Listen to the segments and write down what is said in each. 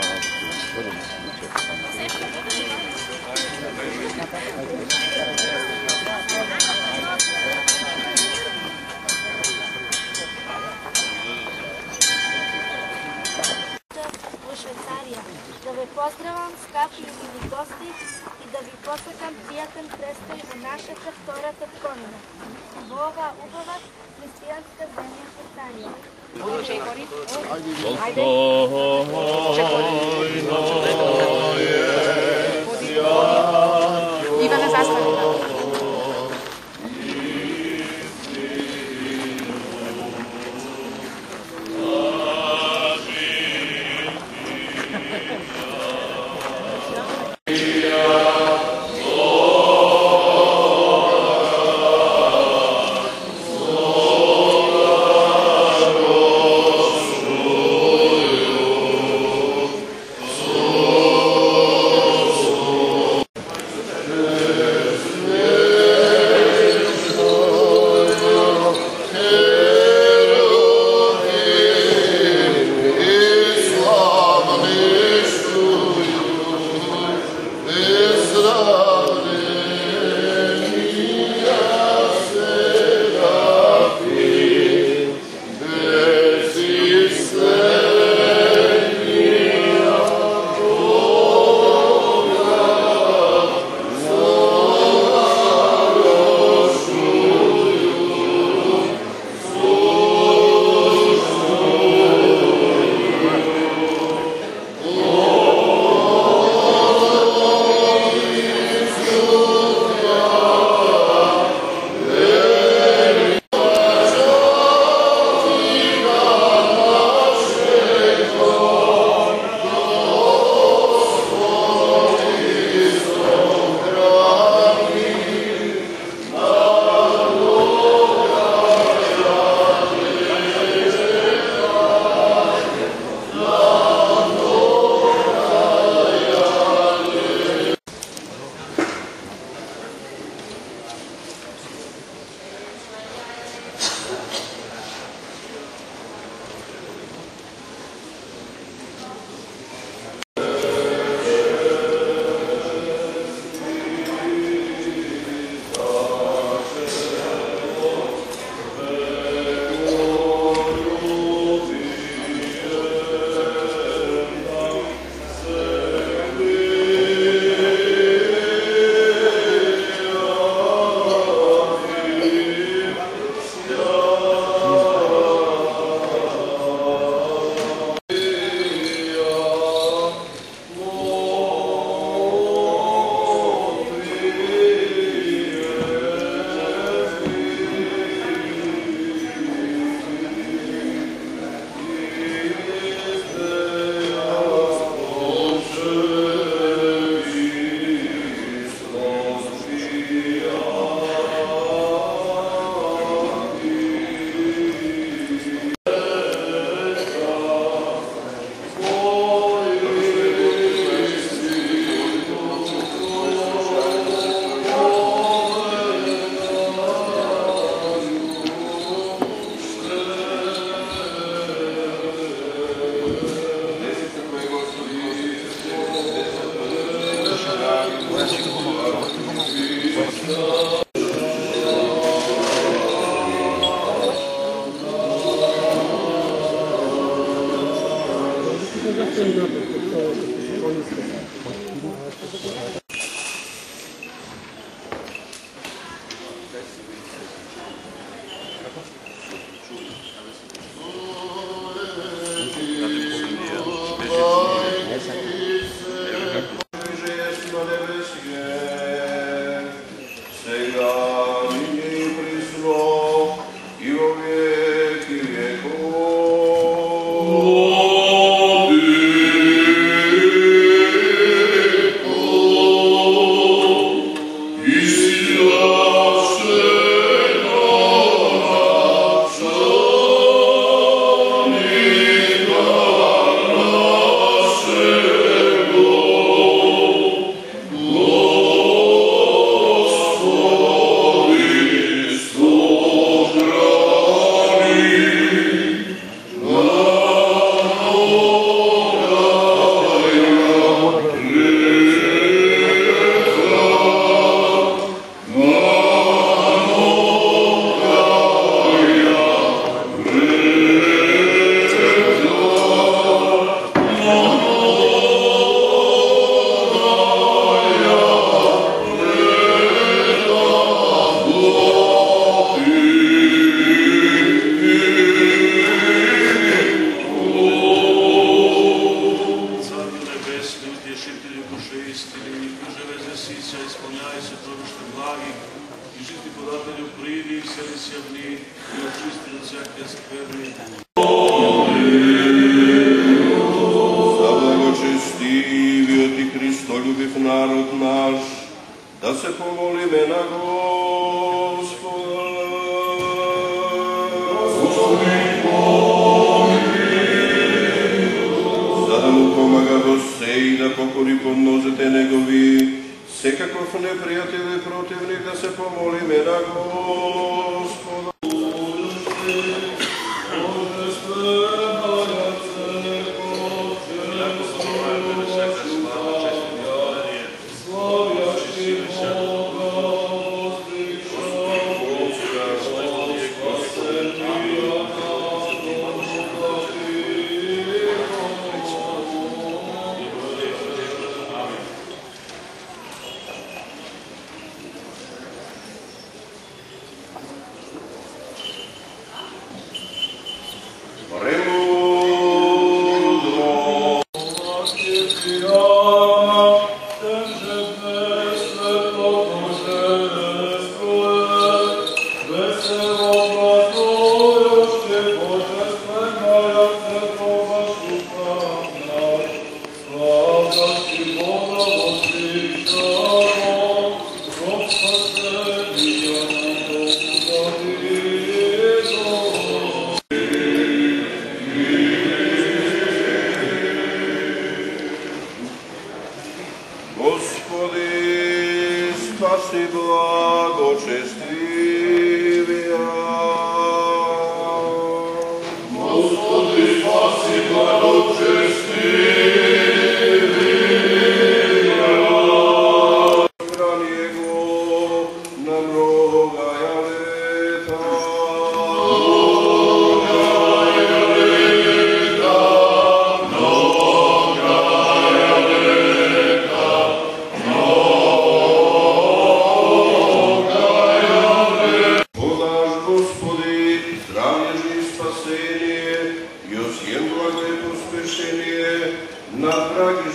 во поздравам, скапи и гости, и да ви посакам пријатен престој во нашата втората тконина. Во ова убава христијанска земја Христарија. Ајде, ајде. una perspectiva се исполняй се Твоите благи, и жити подателю приди, и се изявни, и очисти на всякакви скверни. Благочестивиот и Христолюбив народ наш, да се помолиме на Господа, никаков непријател и противник да се помолиме на Господа. Господи, спаси здравие, жизнь, спасение, ее всем благое поспешение, на праге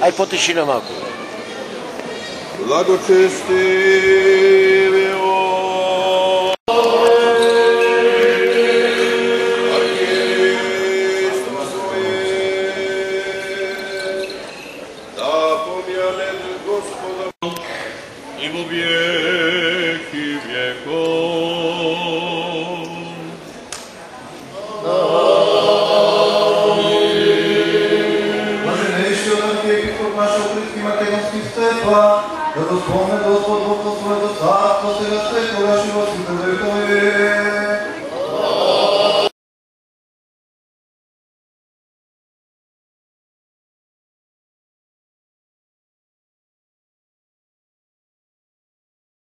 ai pote și acolo. Lago Cestei! Блаженейши от архиепископ наш Македонски Стефа, па да доспомне Господ да Бог на своето царство, сега секогаш и во сите векови.